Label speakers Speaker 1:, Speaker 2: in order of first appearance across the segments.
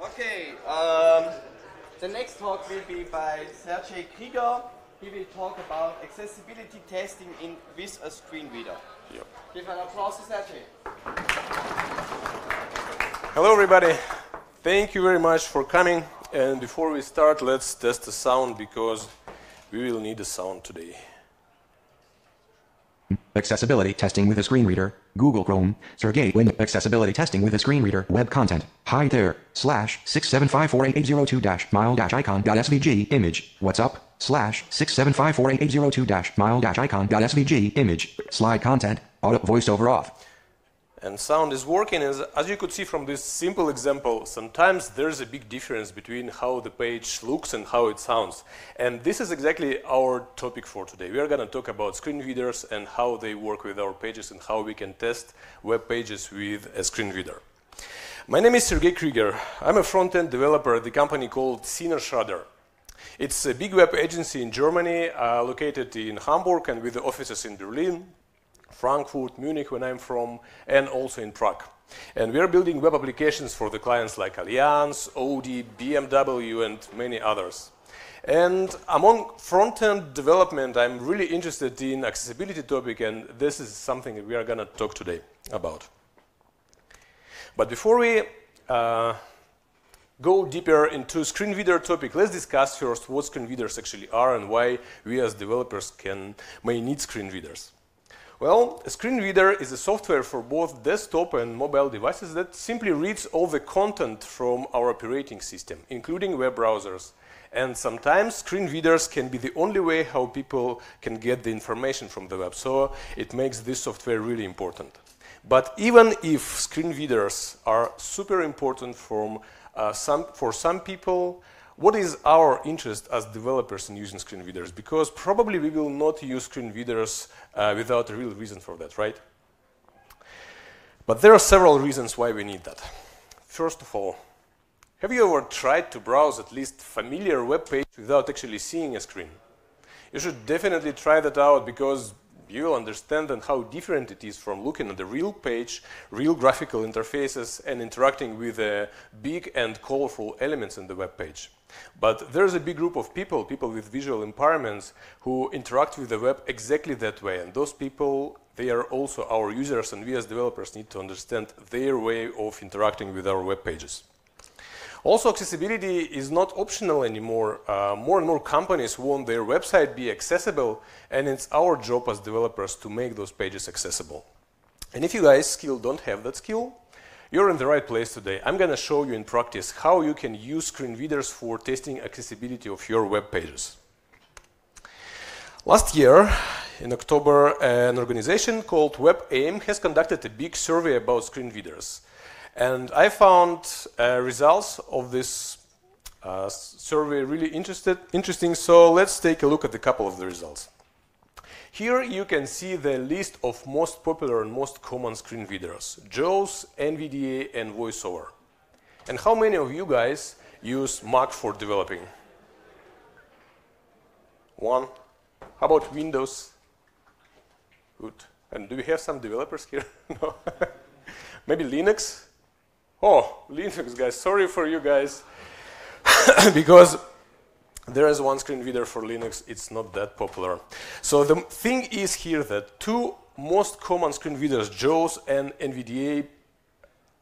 Speaker 1: Okay, um, the next talk will be by Sergei Kriger. He will talk about accessibility testing in with a screen reader.
Speaker 2: Yep.
Speaker 1: Give an applause to Sergei.
Speaker 2: Hello, everybody. Thank you very much for coming. And before we start, let's test the sound because we will need the sound today.
Speaker 3: Accessibility testing with a screen reader. Google Chrome. Sergey Win. Accessibility testing with a screen reader. Web content. Hi there. Slash 6754880 dash mile dash icon dot svg image. What's up? Slash 6754880 dash mile dash icon dot svg image. Slide content. Auto voiceover off.
Speaker 2: And sound is working. As, as you could see from this simple example, sometimes there's a big difference between how the page looks and how it sounds. And this is exactly our topic for today. We are going to talk about screen readers and how they work with our pages and how we can test web pages with a screen reader. My name is Sergei Kriger. I'm a front-end developer at the company called Sinnerschrader. It's a big web agency in Germany, uh, located in Hamburg and with offices in Berlin, Frankfurt, Munich, when I'm from, and also in Prague. And we are building web applications for the clients like Allianz, Audi, BMW, and many others. And among front-end development, I'm really interested in accessibility topic, and this is something that we are going to talk today about. But before we uh, go deeper into screen reader topic, let's discuss first what screen readers actually are and why we as developers can may need screen readers. Well, a screen reader is a software for both desktop and mobile devices that simply reads all the content from our operating system, including web browsers. And sometimes screen readers can be the only way how people can get the information from the web. So it makes this software really important. But even if screen readers are super important from, uh, some, for some people, what is our interest as developers in using screen readers? Because probably we will not use screen readers uh, without a real reason for that, right? But there are several reasons why we need that. First of all, have you ever tried to browse at least familiar web page without actually seeing a screen? You should definitely try that out because you will understand then how different it is from looking at the real page, real graphical interfaces, and interacting with uh, big and colorful elements in the web page. But there's a big group of people, people with visual impairments, who interact with the web exactly that way. And those people, they are also our users, and we as developers need to understand their way of interacting with our web pages. Also, accessibility is not optional anymore. Uh, more and more companies want their website be accessible, and it's our job as developers to make those pages accessible. And if you guys still don't have that skill, you're in the right place today. I'm going to show you in practice how you can use screen readers for testing accessibility of your web pages. Last year, in October, an organization called WebAIM has conducted a big survey about screen readers. And I found uh, results of this uh, survey really interested, interesting, so let's take a look at a couple of the results. Here you can see the list of most popular and most common screen readers, JAWS, NVDA, and VoiceOver. And how many of you guys use Mac for developing? One. How about Windows? Good. And do we have some developers here? no. Maybe Linux? Oh, Linux guys, sorry for you guys. because there is one screen reader for Linux, it's not that popular. So the thing is here that two most common screen readers, JAWS and NVDA,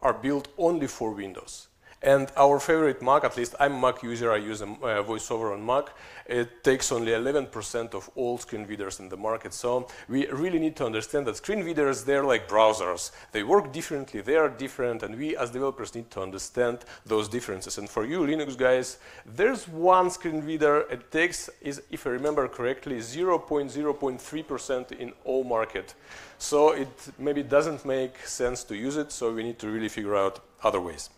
Speaker 2: are built only for Windows. And our favorite Mac, at least I'm a Mac user, I use a uh, VoiceOver on Mac. It takes only 11% of all screen readers in the market. So we really need to understand that screen readers, they're like browsers. They work differently, they are different, and we as developers need to understand those differences. And for you Linux guys, there's one screen reader, it takes, is, if I remember correctly, 0.0.3% in all market. So it maybe doesn't make sense to use it, so we need to really figure out other ways.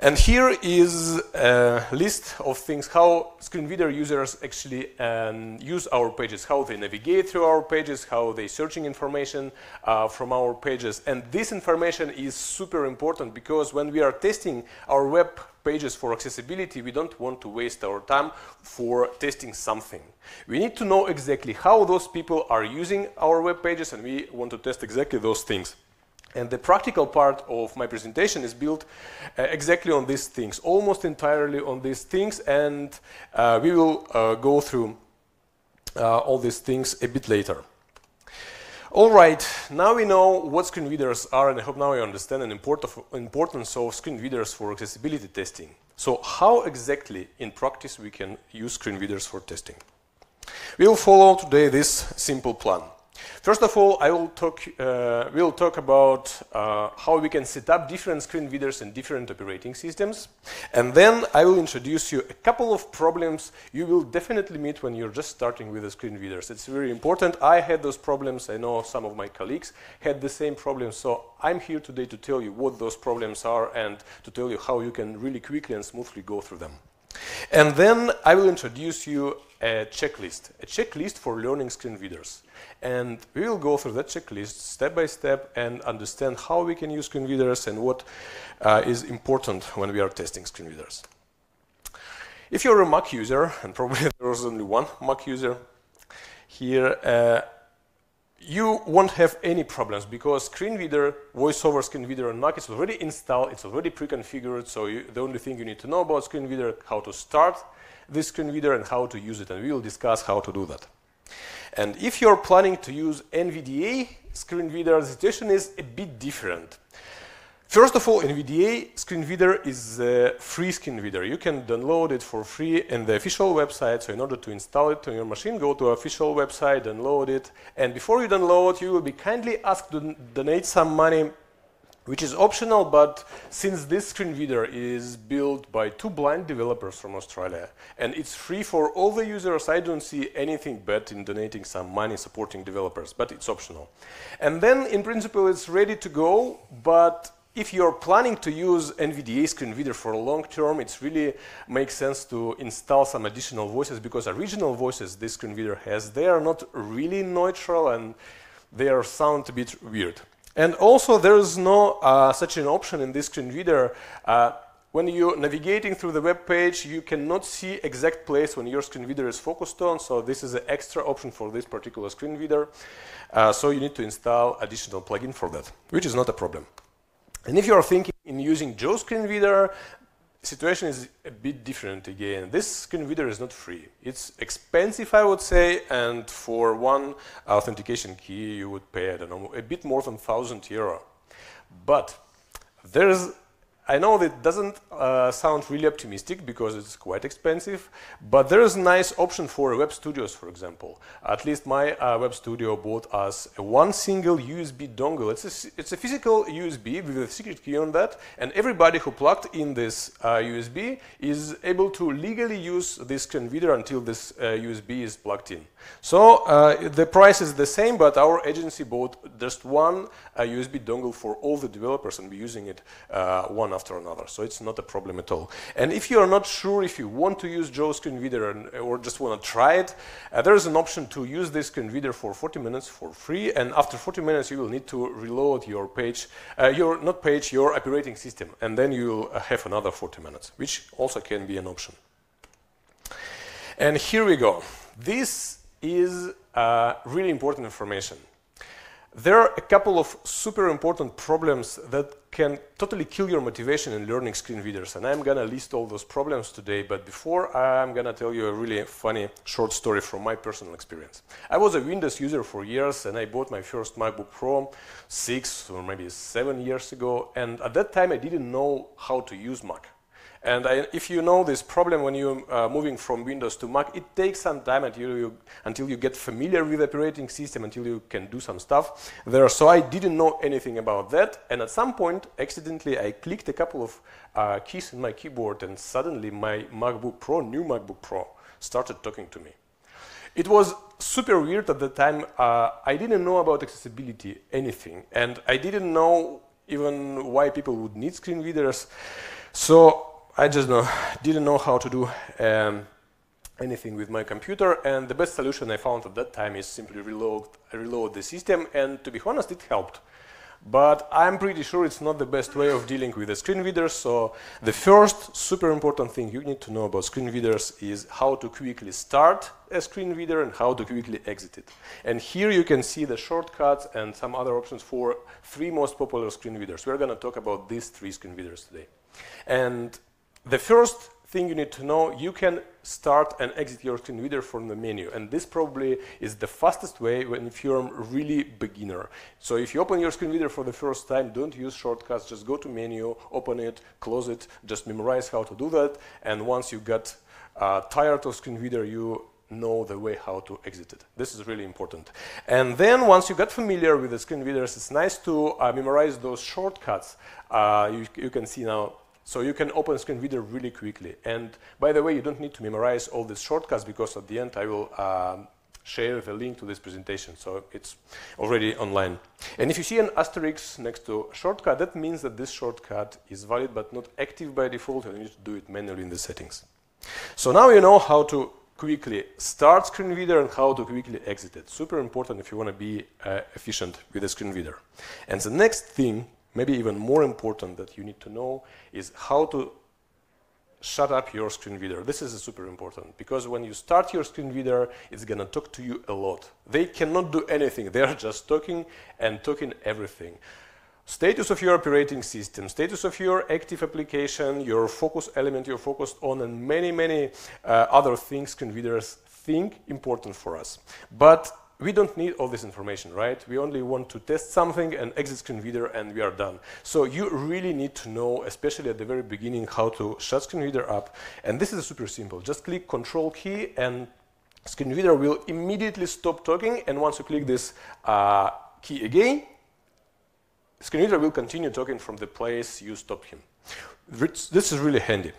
Speaker 2: And here is a list of things how screen reader users actually um, use our pages, how they navigate through our pages, how they searching information uh, from our pages. And this information is super important because when we are testing our web pages for accessibility, we don't want to waste our time for testing something. We need to know exactly how those people are using our web pages and we want to test exactly those things. And the practical part of my presentation is built uh, exactly on these things, almost entirely on these things, and uh, we will uh, go through uh, all these things a bit later. All right, now we know what screen readers are, and I hope now you understand the importance of screen readers for accessibility testing. So how exactly, in practice, we can use screen readers for testing? We will follow today this simple plan. First of all, I will talk, uh, we'll talk about uh, how we can set up different screen readers in different operating systems. And then I will introduce you a couple of problems you will definitely meet when you're just starting with the screen readers. It's very important. I had those problems. I know some of my colleagues had the same problems. So I'm here today to tell you what those problems are and to tell you how you can really quickly and smoothly go through them. And then I will introduce you a checklist, a checklist for learning screen readers. And we will go through that checklist step by step and understand how we can use screen readers and what uh, is important when we are testing screen readers. If you're a Mac user, and probably there's only one Mac user here, uh, you won't have any problems because screen reader, voiceover screen reader on Mac is already installed, it's already pre-configured, so you, the only thing you need to know about screen reader, how to start this screen reader and how to use it, and we will discuss how to do that. And if you're planning to use NVDA screen reader, the situation is a bit different. First of all, NVDA screen reader is a free screen reader. You can download it for free in the official website. So in order to install it on your machine, go to official website, download it. And before you download, you will be kindly asked to donate some money which is optional, but since this screen reader is built by two blind developers from Australia, and it's free for all the users, I don't see anything bad in donating some money supporting developers, but it's optional. And then, in principle, it's ready to go, but if you're planning to use NVDA screen reader for a long term, it really makes sense to install some additional voices because original voices this screen reader has, they are not really neutral and they are sound a bit weird. And also there is no uh, such an option in this screen reader. Uh, when you're navigating through the web page, you cannot see exact place when your screen reader is focused on. So this is an extra option for this particular screen reader. Uh, so you need to install additional plugin for that, which is not a problem. And if you are thinking in using JAWS screen reader, situation is a bit different again. This reader is not free. It's expensive, I would say, and for one authentication key, you would pay, I don't know, a bit more than 1,000 euro. But there's I know that doesn't uh, sound really optimistic because it's quite expensive, but there is a nice option for web studios, for example. At least my uh, web studio bought us one single USB dongle. It's a, it's a physical USB with a secret key on that, and everybody who plugged in this uh, USB is able to legally use this screen reader until this USB uh, is plugged in. So uh, the price is the same, but our agency bought just one USB uh, dongle for all the developers and we're using it one after another. So it's not a problem at all. And if you are not sure if you want to use JAWS Screen Reader and, or just want to try it, uh, there is an option to use this screen reader for 40 minutes for free. And after 40 minutes, you will need to reload your page, uh, your not page, your operating system. And then you'll uh, have another 40 minutes, which also can be an option. And here we go. This is uh, really important information. There are a couple of super important problems that can totally kill your motivation in learning screen readers. And I'm going to list all those problems today. But before, I'm going to tell you a really funny short story from my personal experience. I was a Windows user for years, and I bought my first MacBook Pro six or maybe seven years ago. And at that time, I didn't know how to use Mac. And I, if you know this problem when you're uh, moving from Windows to Mac, it takes some time until you, until you get familiar with the operating system, until you can do some stuff there. So I didn't know anything about that. And at some point, accidentally, I clicked a couple of uh, keys in my keyboard, and suddenly my MacBook Pro, new MacBook Pro, started talking to me. It was super weird at the time. Uh, I didn't know about accessibility, anything. And I didn't know even why people would need screen readers. So I just know, didn't know how to do um, anything with my computer, and the best solution I found at that time is simply reload, reload the system, and to be honest, it helped. but I'm pretty sure it's not the best way of dealing with a screen reader. So the first super important thing you need to know about screen readers is how to quickly start a screen reader and how to quickly exit it. And here you can see the shortcuts and some other options for three most popular screen readers. We're going to talk about these three screen readers today. And the first thing you need to know, you can start and exit your screen reader from the menu. And this probably is the fastest way when if you're really beginner. So if you open your screen reader for the first time, don't use shortcuts, just go to menu, open it, close it, just memorize how to do that. And once you get uh, tired of screen reader, you know the way how to exit it. This is really important. And then once you get familiar with the screen readers, it's nice to uh, memorize those shortcuts. Uh, you, you can see now so you can open screen reader really quickly. And by the way, you don't need to memorize all these shortcuts because at the end I will um, share the link to this presentation. So it's already online. And if you see an asterisk next to shortcut, that means that this shortcut is valid but not active by default and you need to do it manually in the settings. So now you know how to quickly start screen reader and how to quickly exit it. Super important if you want to be uh, efficient with the screen reader. And the next thing maybe even more important that you need to know is how to shut up your screen reader. This is super important because when you start your screen reader, it's going to talk to you a lot. They cannot do anything. They are just talking and talking everything. Status of your operating system, status of your active application, your focus element you're focused on, and many, many uh, other things screen readers think important for us. But we don't need all this information, right? We only want to test something and exit screen reader and we are done. So you really need to know, especially at the very beginning, how to shut screen reader up. And this is super simple. Just click control key and screen reader will immediately stop talking. And once you click this uh, key again, screen reader will continue talking from the place you stopped him. This is really handy.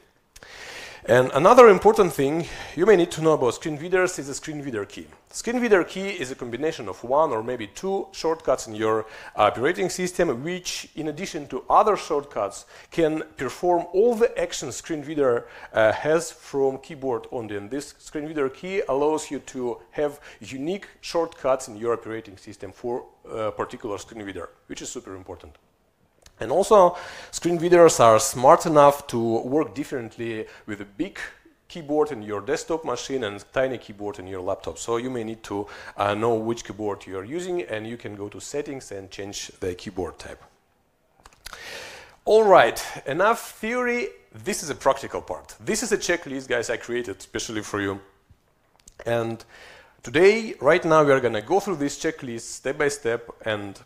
Speaker 2: And another important thing you may need to know about screen readers is the screen reader key. Screen reader key is a combination of one or maybe two shortcuts in your operating system, which, in addition to other shortcuts, can perform all the actions screen reader uh, has from keyboard only. And this screen reader key allows you to have unique shortcuts in your operating system for a particular screen reader, which is super important. And also, screen readers are smart enough to work differently with a big keyboard in your desktop machine and tiny keyboard in your laptop. So you may need to uh, know which keyboard you are using and you can go to settings and change the keyboard type. All right, enough theory. This is a practical part. This is a checklist, guys, I created especially for you. And today, right now, we are going to go through this checklist step by step and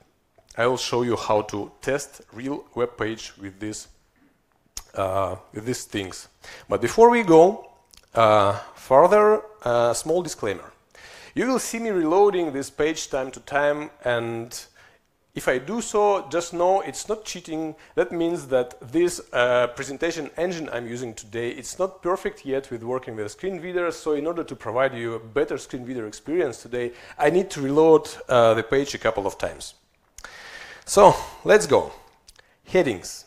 Speaker 2: I will show you how to test real web page with this uh, with these things. But before we go uh, further, a uh, small disclaimer. You will see me reloading this page time to time and if I do so, just know it's not cheating. That means that this uh, presentation engine I'm using today, it's not perfect yet with working with screen readers. So in order to provide you a better screen reader experience today, I need to reload uh, the page a couple of times. So let's go. Headings.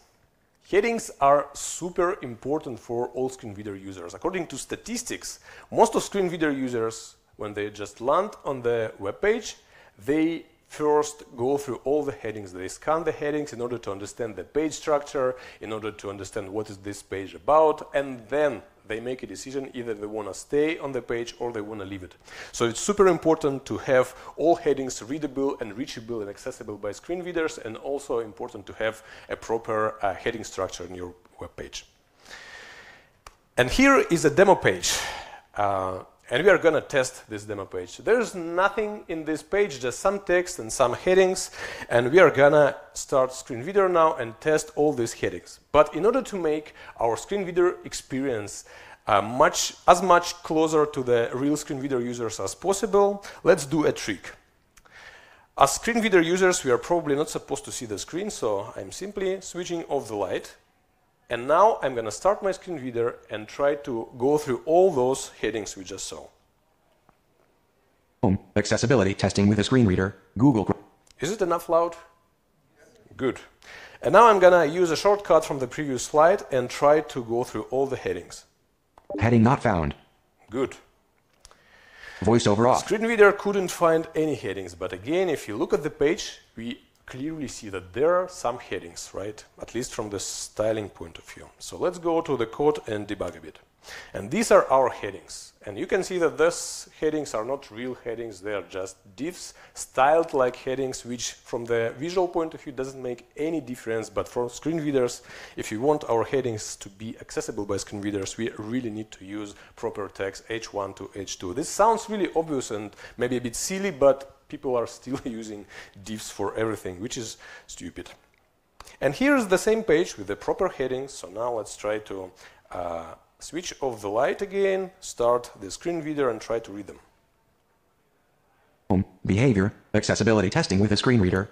Speaker 2: Headings are super important for all screen reader users. According to statistics, most of screen reader users, when they just land on the web page, they first go through all the headings. They scan the headings in order to understand the page structure, in order to understand what is this page about, and then they make a decision either they want to stay on the page or they want to leave it. So it's super important to have all headings readable and reachable and accessible by screen readers and also important to have a proper uh, heading structure in your web page. And here is a demo page. Uh, and we are going to test this demo page. There's nothing in this page, just some text and some headings. And we are going to start screen reader now and test all these headings. But in order to make our screen reader experience uh, much, as much closer to the real screen reader users as possible, let's do a trick. As screen reader users, we are probably not supposed to see the screen, so I'm simply switching off the light and now I'm going to start my screen reader and try to go through all those headings we just saw.
Speaker 3: Home, accessibility testing with a screen reader, Google
Speaker 2: Is it enough loud? Good. And now I'm going to use a shortcut from the previous slide and try to go through all the headings.
Speaker 3: Heading not found.
Speaker 2: Good.
Speaker 3: VoiceOver off.
Speaker 2: Screen reader couldn't find any headings, but again, if you look at the page, we clearly see that there are some headings, right? At least from the styling point of view. So let's go to the code and debug a bit. And these are our headings. And you can see that these headings are not real headings, they are just divs styled like headings, which from the visual point of view doesn't make any difference. But for screen readers, if you want our headings to be accessible by screen readers, we really need to use proper text H1 to H2. This sounds really obvious and maybe a bit silly, but people are still using divs for everything, which is stupid. And here's the same page with the proper headings. So now let's try to uh, switch off the light again, start the screen reader and try to read them.
Speaker 3: Home, behavior, accessibility testing with a screen reader.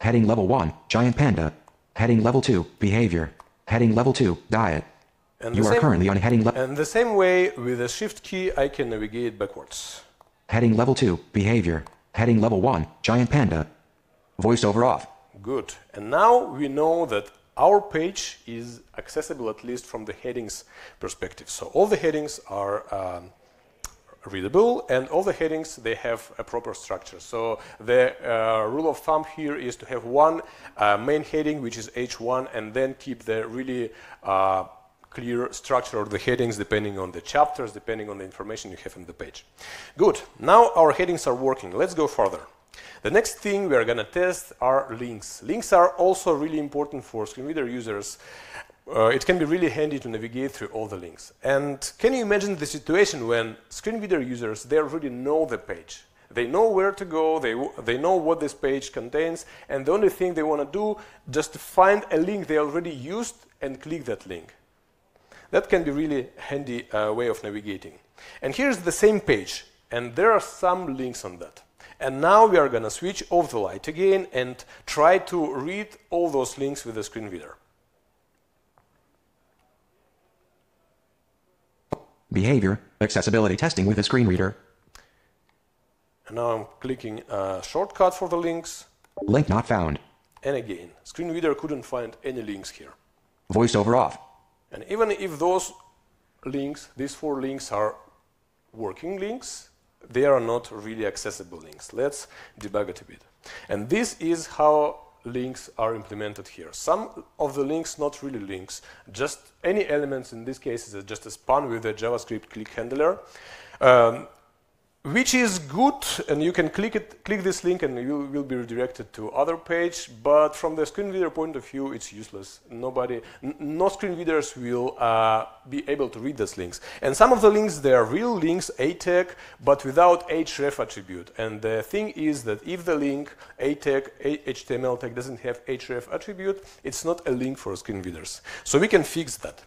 Speaker 3: Heading level 1, giant panda. Heading level 2, behavior. Heading level 2, diet.
Speaker 2: And
Speaker 3: You are currently on heading level
Speaker 2: And the same way with the shift key, I can navigate backwards.
Speaker 3: Heading level 2, behavior. Heading level 1, giant panda. Voiceover off.
Speaker 2: Good. And now we know that our page is accessible at least from the headings perspective. So all the headings are um, readable and all the headings they have a proper structure so the uh, rule of thumb here is to have one uh, main heading which is h1 and then keep the really uh, clear structure of the headings depending on the chapters depending on the information you have in the page good now our headings are working let's go further the next thing we are going to test are links. Links are also really important for screen reader users. Uh, it can be really handy to navigate through all the links. And can you imagine the situation when screen reader users, they already know the page. They know where to go, they, they know what this page contains, and the only thing they want to do just to find a link they already used and click that link. That can be really handy uh, way of navigating. And here's the same page, and there are some links on that. And now we are going to switch off the light again and try to read all those links with the screen reader.
Speaker 3: Behavior, accessibility testing with a screen reader.
Speaker 2: And now I'm clicking a shortcut for the links.
Speaker 3: Link not found.
Speaker 2: And again, screen reader couldn't find any links here.
Speaker 3: Voiceover off.
Speaker 2: And even if those links, these four links are working links, they are not really accessible links. Let's debug it a bit. And this is how links are implemented here. Some of the links, not really links, just any elements, in this case is just a span with a JavaScript click handler. Um, which is good and you can click it click this link and you will be redirected to other page but from the screen reader point of view it's useless. Nobody no screen readers will uh, be able to read those links. And some of the links they are real links a tag but without href attribute. And the thing is that if the link a tag html tag doesn't have href attribute it's not a link for screen readers. So we can fix that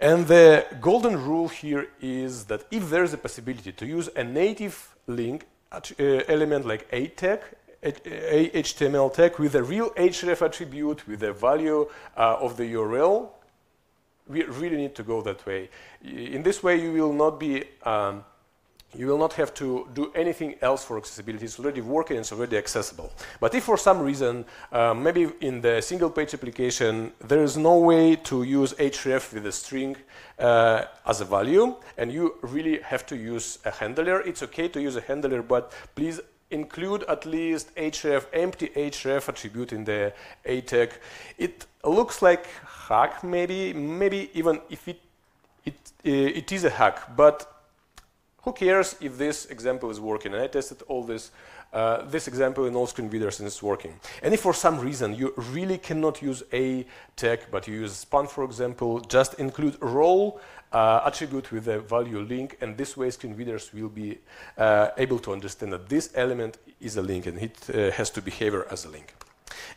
Speaker 2: and the golden rule here is that if there is a possibility to use a native link uh, element like a tag, a- HTML tag with a real href attribute with a value uh, of the URL, we really need to go that way. In this way, you will not be um, you will not have to do anything else for accessibility. It's already working, it's already accessible. But if for some reason, uh, maybe in the single page application, there is no way to use href with a string uh, as a value, and you really have to use a handler, it's okay to use a handler, but please include at least href, empty href attribute in the a tag. It looks like hack, maybe, maybe even if it, it, uh, it is a hack, but who cares if this example is working? And I tested all this, uh, this example in all screen readers and it's working. And if for some reason you really cannot use a tag, but you use span, for example, just include role uh, attribute with a value link, and this way screen readers will be uh, able to understand that this element is a link and it uh, has to behave as a link.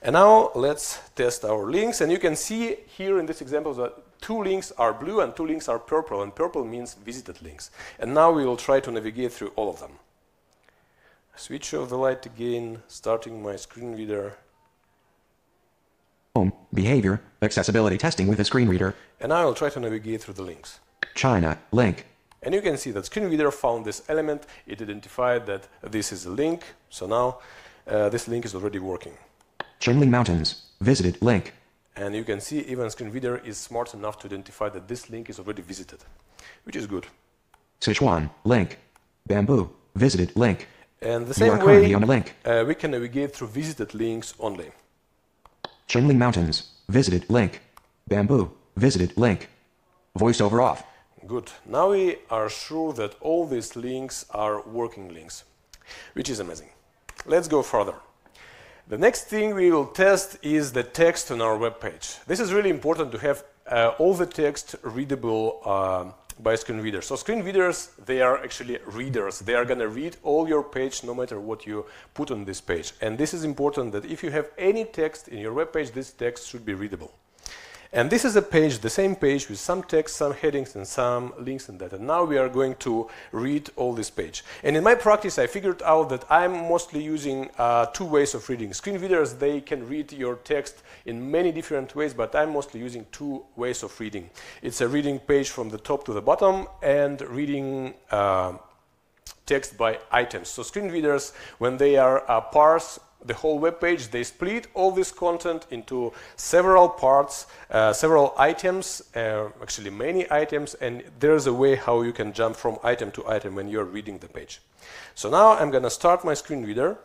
Speaker 2: And now let's test our links. And you can see here in this example that two links are blue and two links are purple. And purple means visited links. And now we will try to navigate through all of them. Switch off the light again, starting my screen reader.
Speaker 3: Home, behavior, accessibility testing with a screen reader.
Speaker 2: And now I'll try to navigate through the links.
Speaker 3: China, link.
Speaker 2: And you can see that screen reader found this element. It identified that this is a link. So now uh, this link is already working.
Speaker 3: Qinling Mountains, visited, link.
Speaker 2: And you can see even screen reader is smart enough to identify that this link is already visited, which is good.
Speaker 3: Sichuan, link. Bamboo, visited, link.
Speaker 2: And the same way,
Speaker 3: on a link.
Speaker 2: uh, we can navigate through visited links only.
Speaker 3: Qinling Mountains. Visited link. Bamboo. Visited link. Voiceover off.
Speaker 2: Good. Now we are sure that all these links are working links, which is amazing. Let's go further. The next thing we will test is the text on our web page. This is really important to have uh, all the text readable uh, by screen readers. So screen readers, they are actually readers. They are going to read all your page no matter what you put on this page. And this is important that if you have any text in your web page, this text should be readable. And this is a page, the same page with some text, some headings, and some links and that. And now we are going to read all this page. And in my practice, I figured out that I'm mostly using uh, two ways of reading. Screen readers, they can read your text in many different ways, but I'm mostly using two ways of reading. It's a reading page from the top to the bottom and reading uh, text by items. So screen readers, when they are uh, parse the whole web page, they split all this content into several parts, uh, several items, uh, actually many items, and there's a way how you can jump from item to item when you're reading the page. So now I'm going to start my screen reader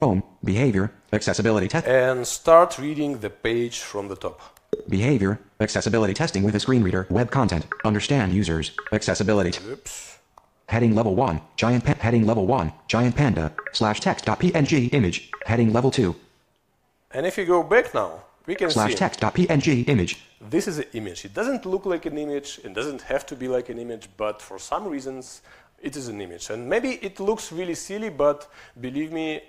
Speaker 3: Home. Behavior. Accessibility test.
Speaker 2: and start reading the page from the top.
Speaker 3: Behavior. Accessibility testing with a screen reader. Web content. Understand users. Accessibility.
Speaker 2: Oops.
Speaker 3: Heading level 1. Giant pa- heading level 1. Giant panda. Slash text.png image. Heading level 2.
Speaker 2: And if you go back now, we can
Speaker 3: Slash
Speaker 2: see
Speaker 3: text.png image.
Speaker 2: this is an image. It doesn't look like an image, it doesn't have to be like an image, but for some reasons it is an image. And maybe it looks really silly, but believe me,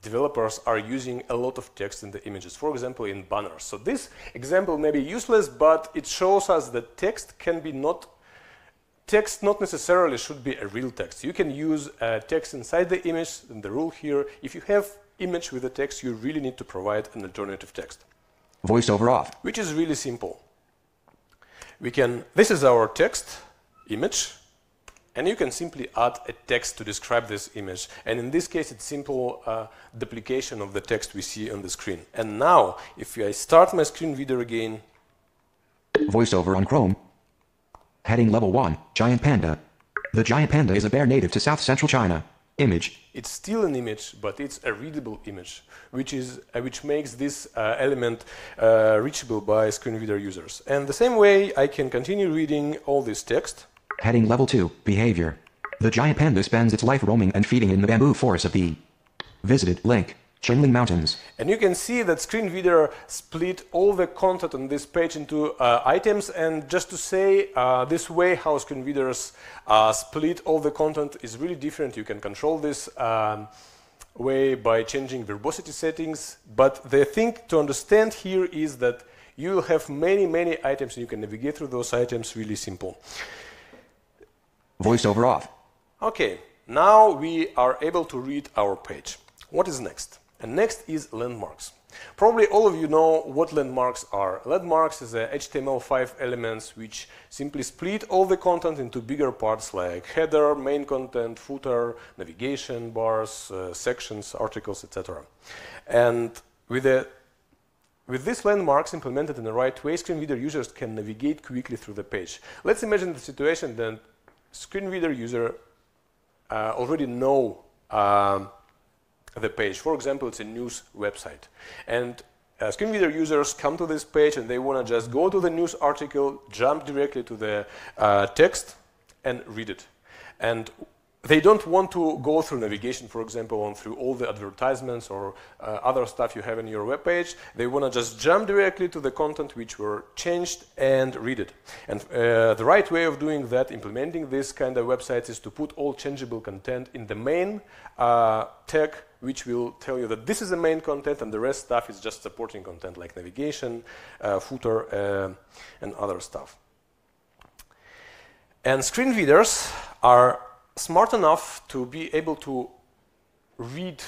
Speaker 2: developers are using a lot of text in the images, for example, in banners. So this example may be useless, but it shows us that text can be not text not necessarily should be a real text. You can use uh, text inside the image, and the rule here, if you have image with the text, you really need to provide an alternative text
Speaker 3: Voiceover off.
Speaker 2: which is really simple. We can, this is our text image, and you can simply add a text to describe this image. And in this case, it's simple uh, duplication of the text we see on the screen. And now, if I start my screen reader again,
Speaker 3: Voiceover on Chrome. Heading level 1. Giant panda. The giant panda is a bear native to south central China. Image.
Speaker 2: it's still an image, but it's a readable image, which, is, uh, which makes this uh, element uh, reachable by screen reader users. And the same way, I can continue reading all this text.
Speaker 3: Heading level 2. Behavior. The giant panda spends its life roaming and feeding in the bamboo forest of the visited link. Qinling Mountains.
Speaker 2: And you can see that screen reader split all the content on this page into uh, items. And just to say, uh, this way how screen readers uh, split all the content is really different. You can control this um, way by changing verbosity settings. But the thing to understand here is that you will have many, many items and you can navigate through those items really simple.
Speaker 3: Voiceover off.
Speaker 2: Okay, now we are able to read our page. What is next? And next is landmarks. Probably all of you know what landmarks are. Landmarks is a HTML5 elements which simply split all the content into bigger parts like header, main content, footer, navigation bars, uh, sections, articles, etc. And with with these landmarks implemented in the right way, screen reader users can navigate quickly through the page. Let's imagine the situation that screen reader user uh, already know um, the page. For example, it's a news website. And uh, screen reader users come to this page and they want to just go to the news article, jump directly to the uh, text, and read it. And they don't want to go through navigation, for example, on through all the advertisements or uh, other stuff you have in your web page. They want to just jump directly to the content which were changed and read it. And uh, the right way of doing that, implementing this kind of websites, is to put all changeable content in the main uh, tag, which will tell you that this is the main content and the rest stuff is just supporting content like navigation, uh, footer, uh, and other stuff. And screen readers are smart enough to be able to read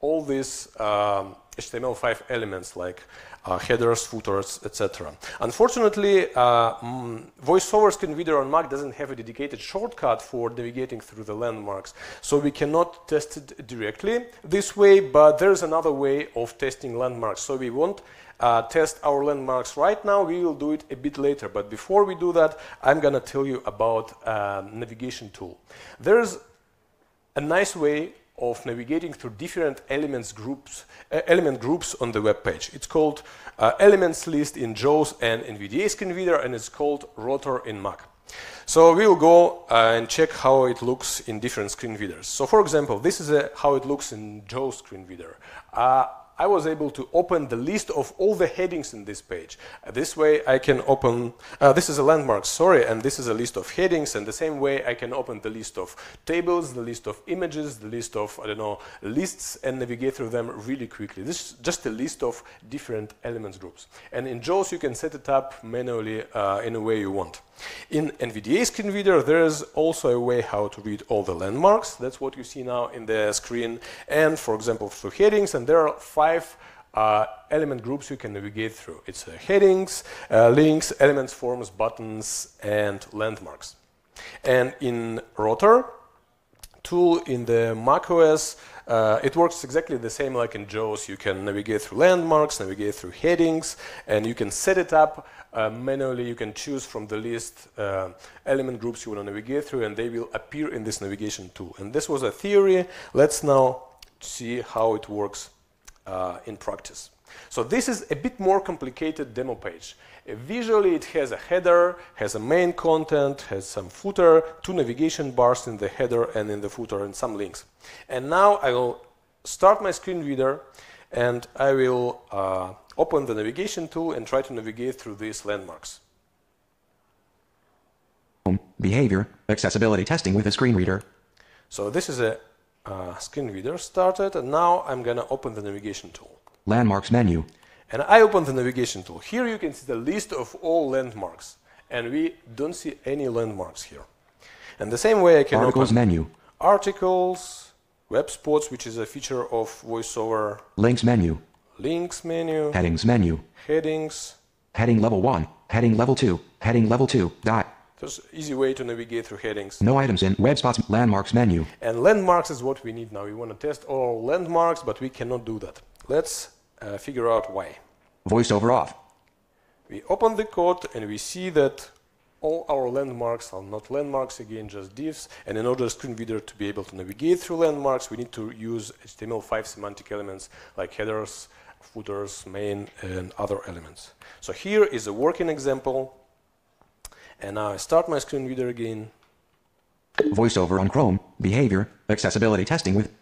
Speaker 2: all these um, HTML5 elements like uh, headers, footers, etc. Unfortunately, uh, mm, VoiceOver Screen Reader on Mac doesn't have a dedicated shortcut for navigating through the landmarks, so we cannot test it directly this way, but there's another way of testing landmarks. So we won't uh, test our landmarks right now, we will do it a bit later, but before we do that, I'm going to tell you about uh, navigation tool. There's a nice way of navigating through different elements groups, uh, element groups on the web page. It's called uh, elements list in JAWS and NVDA screen reader, and it's called rotor in Mac. So we'll go uh, and check how it looks in different screen readers. So for example, this is a, how it looks in JAWS screen reader. I was able to open the list of all the headings in this page. Uh, this way I can open, uh, this is a landmark, sorry, and this is a list of headings, and the same way I can open the list of tables, the list of images, the list of, I don't know, lists, and navigate through them really quickly. This is just a list of different elements groups. And in JAWS you can set it up manually uh, in a way you want. In NVDA screen reader, there is also a way how to read all the landmarks. That's what you see now in the screen. And for example, through headings, and there are five uh, element groups you can navigate through. It's uh, headings, uh, links, elements, forms, buttons, and landmarks. And in Rotor tool in the macOS, uh, it works exactly the same like in JAWS. You can navigate through landmarks, navigate through headings, and you can set it up uh, manually. You can choose from the list uh, element groups you want to navigate through, and they will appear in this navigation tool. And this was a theory. Let's now see how it works uh, in practice. So this is a bit more complicated demo page. Uh, visually, it has a header, has a main content, has some footer, two navigation bars in the header and in the footer, and some links. And now I will start my screen reader, and I will uh, open the navigation tool and try to navigate through these landmarks.
Speaker 3: Behavior, accessibility testing with a screen reader.
Speaker 2: So this is a uh, screen reader started, and now I'm going to open the navigation tool.
Speaker 3: Landmarks menu.
Speaker 2: And I open the navigation tool. Here you can see the list of all landmarks, and we don't see any landmarks here. And the same way I can
Speaker 3: Articles
Speaker 2: open
Speaker 3: menu.
Speaker 2: articles, web spots, which is a feature of VoiceOver,
Speaker 3: Links menu.
Speaker 2: links menu,
Speaker 3: Headings menu.
Speaker 2: headings.
Speaker 3: Heading level 1. Heading level 2. Heading level 2. Dot.
Speaker 2: There's easy way to navigate through headings.
Speaker 3: No items in web spots. Landmarks menu.
Speaker 2: And landmarks is what we need now. We want to test all landmarks, but we cannot do that. Let's uh, figure out why.
Speaker 3: Voiceover off.
Speaker 2: We open the code and we see that all our landmarks are not landmarks again, just divs. And in order screen reader to be able to navigate through landmarks, we need to use HTML5 semantic elements like headers, footers, main, and other elements. So here is a working example. And now I start my screen reader again,
Speaker 3: Voiceover on Chrome. Behavior, accessibility testing with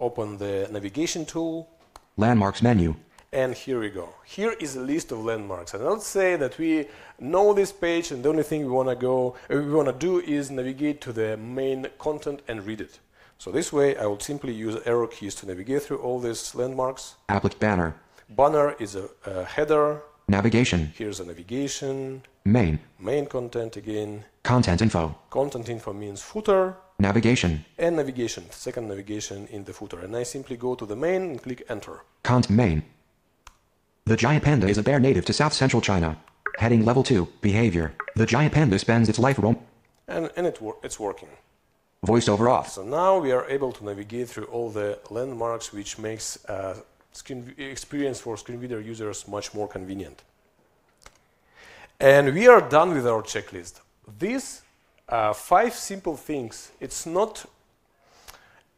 Speaker 2: open the navigation tool,
Speaker 3: landmarks menu.
Speaker 2: And here we go. Here is a list of landmarks. And let's say that we know this page and the only thing we want to go, uh, we want to do is navigate to the main content and read it. So this way I will simply use arrow keys to navigate through all these landmarks.
Speaker 3: Applet banner.
Speaker 2: Banner is a, a header.
Speaker 3: Navigation.
Speaker 2: Here's a navigation.
Speaker 3: Main.
Speaker 2: Main content again.
Speaker 3: Content info.
Speaker 2: Content info means footer.
Speaker 3: Navigation.
Speaker 2: And navigation, second navigation in the footer. And I simply go to the main and click enter.
Speaker 3: Cont main. The giant panda is a bear native to south central China. Heading level 2. Behavior. The giant panda spends its life roam.
Speaker 2: And, and it wor it's working.
Speaker 3: Voiceover off.
Speaker 2: So now we are able to navigate through all the landmarks, which makes uh, screen experience for screen reader users much more convenient. And we are done with our checklist. These uh, five simple things, it's not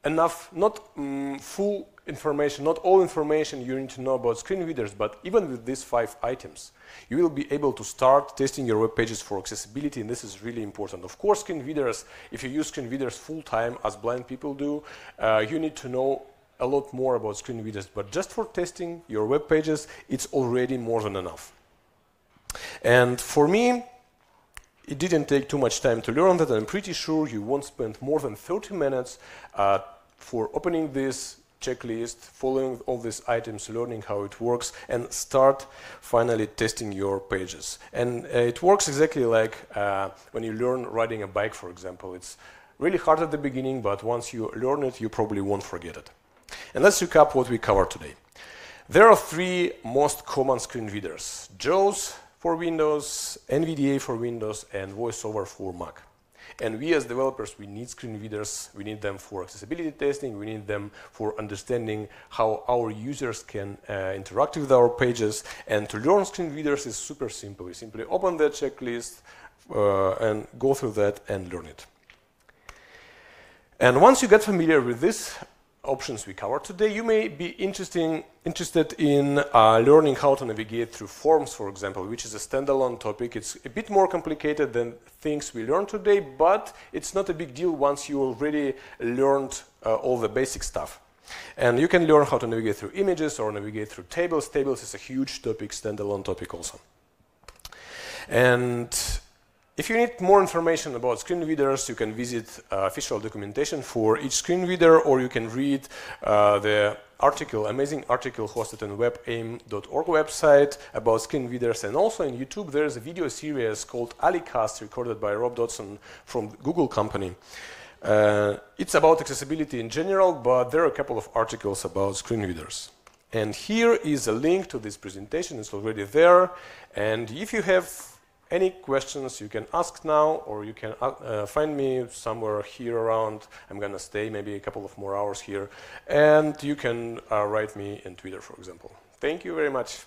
Speaker 2: enough, not um, full information, not all information you need to know about screen readers, but even with these five items, you will be able to start testing your web pages for accessibility, and this is really important. Of course, screen readers, if you use screen readers full time, as blind people do, uh, you need to know a lot more about screen readers, but just for testing your web pages, it's already more than enough. And for me, it didn't take too much time to learn that. I'm pretty sure you won't spend more than 30 minutes uh, for opening this checklist, following all these items, learning how it works, and start finally testing your pages. And uh, it works exactly like uh, when you learn riding a bike, for example. It's really hard at the beginning, but once you learn it, you probably won't forget it. And let's recap what we covered today. There are three most common screen readers, JAWS for Windows, NVDA for Windows, and VoiceOver for Mac. And we as developers, we need screen readers. We need them for accessibility testing. We need them for understanding how our users can uh, interact with our pages. And to learn screen readers is super simple. You simply open the checklist uh, and go through that and learn it. And once you get familiar with these options we covered today, you may be interesting, interested in uh, learning how to navigate through forms, for example, which is a standalone topic. It's a bit more complicated than things we learned today, but it's not a big deal once you already learned uh, all the basic stuff. And you can learn how to navigate through images or navigate through tables. Tables is a huge topic, standalone topic also. And if you need more information about screen readers, you can visit uh, official documentation for each screen reader, or you can read uh, the article, amazing article hosted on webaim.org website about screen readers. And also in YouTube, there's a video series called A11ycast recorded by Rob Dodson from Google company. Uh, it's about accessibility in general, but there are a couple of articles about screen readers. And here is a link to this presentation. It's already there. And if you have any questions you can ask now or you can uh, uh find me somewhere here around. I'm going to stay maybe a couple of more hours here. And you can uh, write me in Twitter, for example. Thank you very much.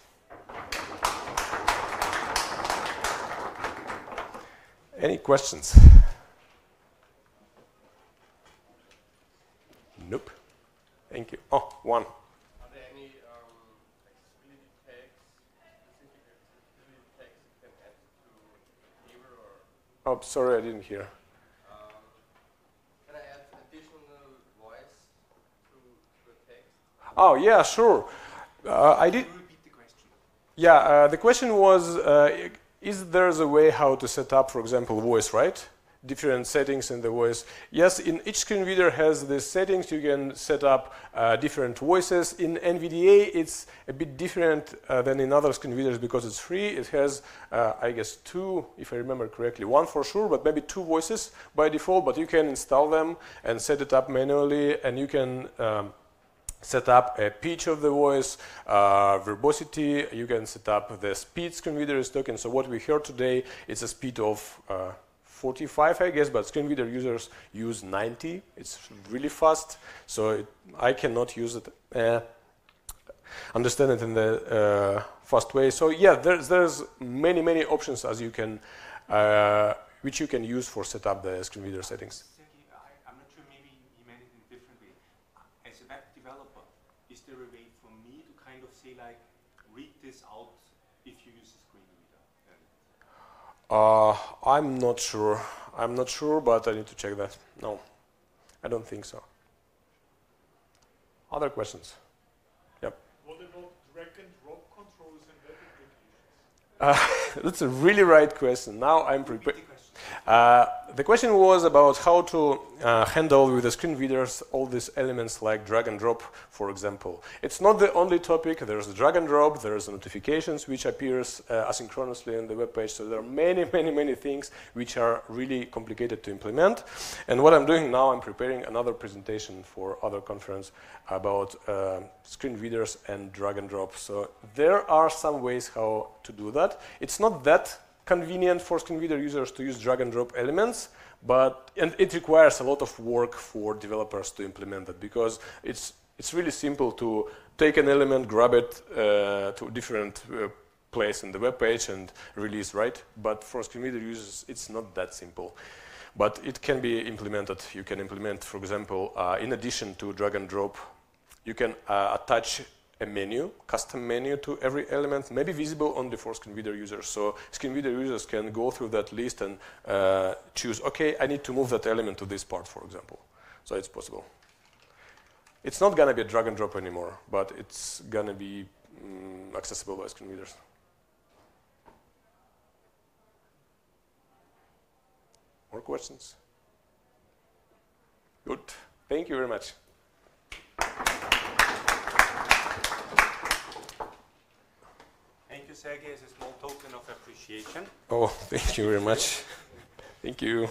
Speaker 2: Any questions? Nope. Thank you. Oh, one. Oh, sorry, I didn't hear. Um,
Speaker 1: can I add additional voice to the text?
Speaker 2: Oh, yeah, sure. Uh, I did.
Speaker 1: Repeat the question.
Speaker 2: Yeah, uh, the question was, uh, is there a way how to set up, for example, voice, right? Different settings in the voice. Yes, in each screen reader has the settings. You can set up uh, different voices. In NVDA, it's a bit different uh, than in other screen readers because it's free. It has, uh, I guess, two, if I remember correctly, one for sure, but maybe two voices by default. But you can install them and set it up manually, and you can um, set up a pitch of the voice, uh, verbosity, you can set up the speed screen reader is talking. So what we heard today is a speed of uh, 45, I guess, but screen reader users use 90. It's really fast, so it, I cannot use it, uh, understand it in the uh, fast way. So yeah, there's, there's many, many options as you can, uh, which you can use for set up the screen reader settings.
Speaker 4: I, am not sure, maybe you meant it in a different way. As a web developer, is there a way for me to kind of say like, read this out if you use a screen reader?
Speaker 2: Uh, I'm not sure. I'm not sure, but I need to check that. No, I don't think so. Other questions? Yep.
Speaker 5: What about drag and drop controls in web applications?
Speaker 2: Uh, that's a really right question. Now I'm prepared. Uh, the question was about how to uh, handle with the screen readers all these elements like drag and drop, for example. It's not the only topic. There's the drag and drop. There's the notifications, which appears uh, asynchronously on the web page. So there are many, many, many things which are really complicated to implement. And what I'm doing now, I'm preparing another presentation for other conference about uh, screen readers and drag and drop. So there are some ways how to do that. It's not that convenient for screen reader users to use drag and drop elements, but and it requires a lot of work for developers to implement that because it's it's really simple to take an element, grab it uh, to a different uh, place in the web page and release, right? But for screen reader users, it's not that simple. But it can be implemented. You can implement, for example, uh, in addition to drag and drop, you can uh, attach a menu, custom menu to every element, maybe visible only for screen reader users. So screen reader users can go through that list and uh, choose, okay, I need to move that element to this part, for example. So it's possible. It's not going to be a drag and drop anymore, but it's going to be um, accessible by screen readers. More questions? Good. Thank you very much.
Speaker 4: You, as a small token of appreciation.
Speaker 2: Oh, thank you very much. thank you.